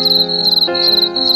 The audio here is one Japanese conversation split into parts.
Música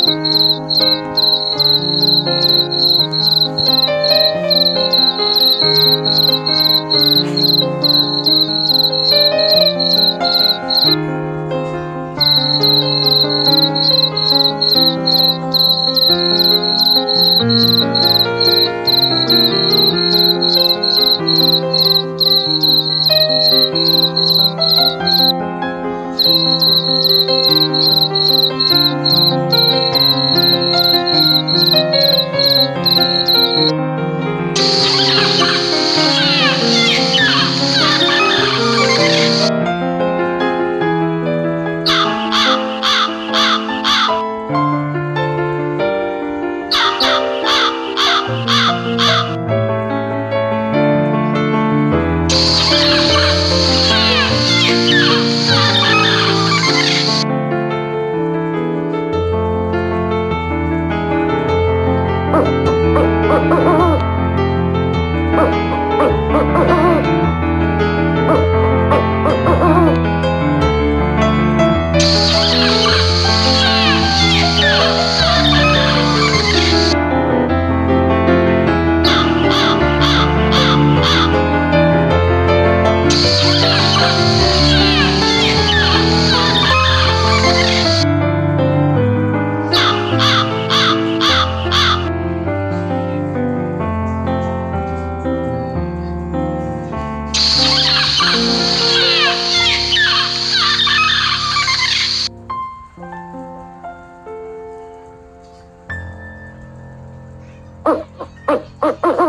あっあっあっあっ。